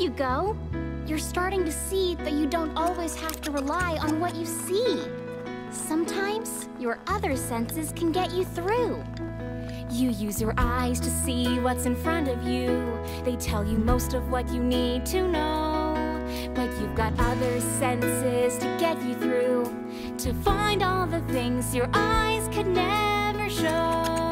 you go. You're starting to see that you don't always have to rely on what you see. Sometimes your other senses can get you through. You use your eyes to see what's in front of you. They tell you most of what you need to know. But you've got other senses to get you through. To find all the things your eyes could never show.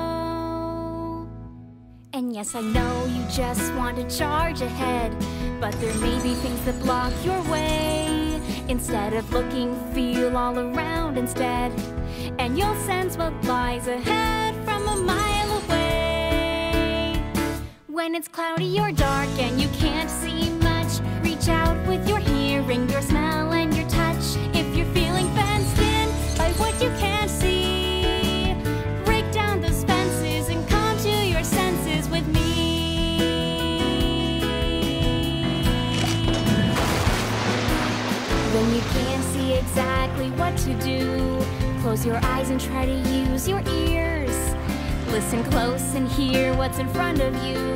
And yes, I know you just want to charge ahead. But there may be things that block your way. Instead of looking, feel all around instead. And you'll sense what lies ahead from a mile away. When it's cloudy or dark and you When you can't see exactly what to do, close your eyes and try to use your ears. Listen close and hear what's in front of you.